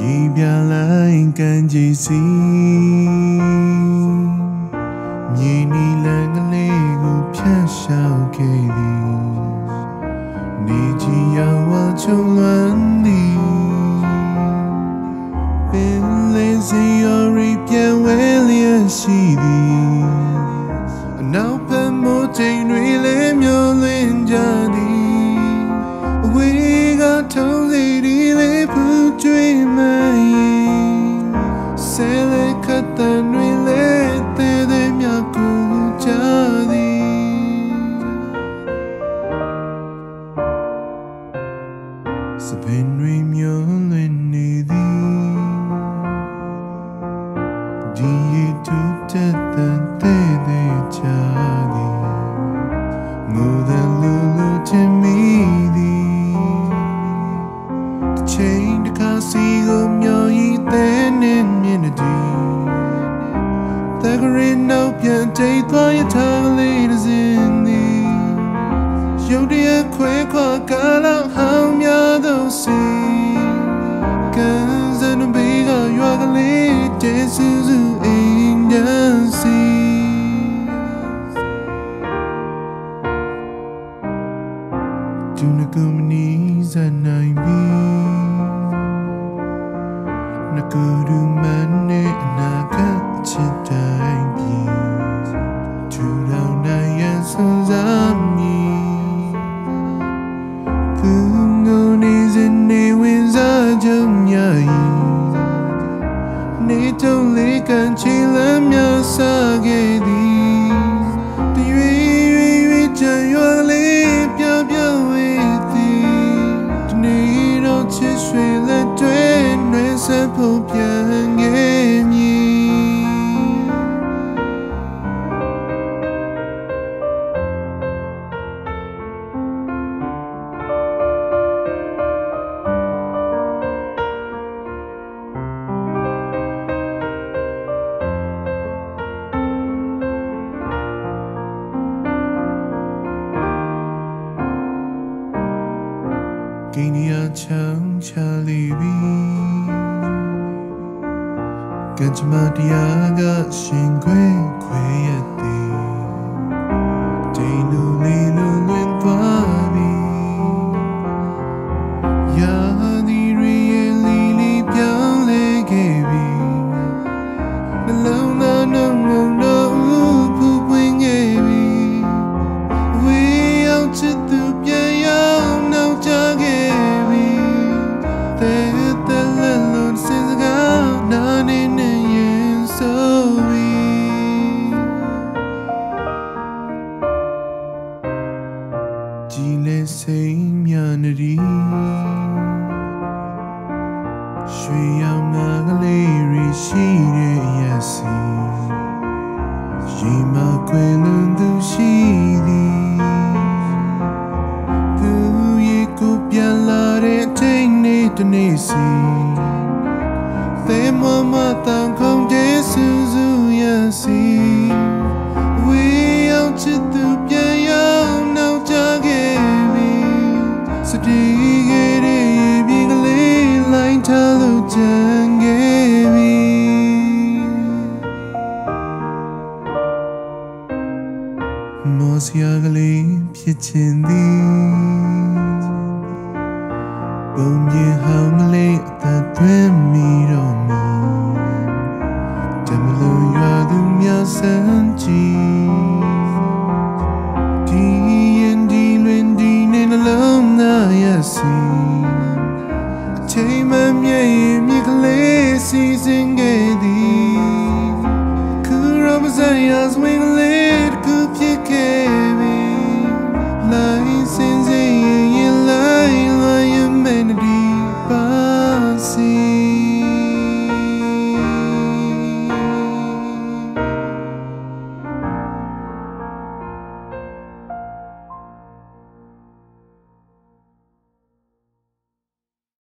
一别来赶集齐。你你两个礼物飘香给你，你只要我就暖你。变 lazy or 变为练你。 ငိုတဲ့လူလူချင်မိသည်တစ်ချိန်တစ်ခါစီကိုမျောရည်တဲ့နဲ့မြင်တဲ့တကရင်နောက်ပြန်တိတ်သွားရထားလေးတစ်စင်းသည်ရုတ်တရက်ခွဲခွာကလောက်ဟောင်းများသော 조나금니 자나이비 나그루만네 나가 제다이비 두라우나야 선자미 그노니 제네 윈자 점야이 내 정리 간치라며 사게 不偏给你，给你安全。 ကံကြမ္မာတရားကရှင်ခွေခွေရသည်ဒိန်လူလေးလူလွင်သွားပြီယာဒီရီရဲ့လီလီပြောင်းလဲခဲ့ပြီနှလုံး ကြည်လေစိမ်မြန်ရီရွှေရောင်ငါကလေးရရှိတဲ့ရက်စီရေမကွယ်လွန်သူရှိသည်သူရေကိုပြန်လာတဲ့အချိန်နေ့တစ်နေ့စီသဲမမတန်ခုံတဲ့စူးစူးရစီ စ်ခြင်းသည်ပုံမြင်ဟောင်းမလေးအသာသွင်းမိတော်မူတမလူရွာသူများစံကြည်ဒီရင်ဒီလွင်ဒီနေနှလုံးသားရစီချိန်မမြဲမြေကလေးစီစဉ်ခဲ့သည် Could I as wing Since.